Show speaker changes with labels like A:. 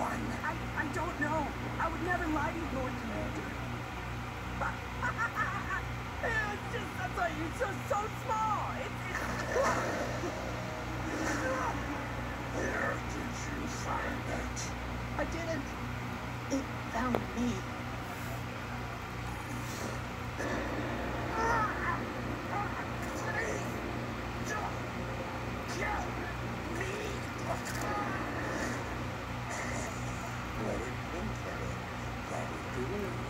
A: P-35-1.
B: I, I don't know. I would never lie to you, Lord Commander. it's just, that's why you're so, so small. It's, it's...
A: Where did you find it?
B: I didn't. It found me.
A: Ooh.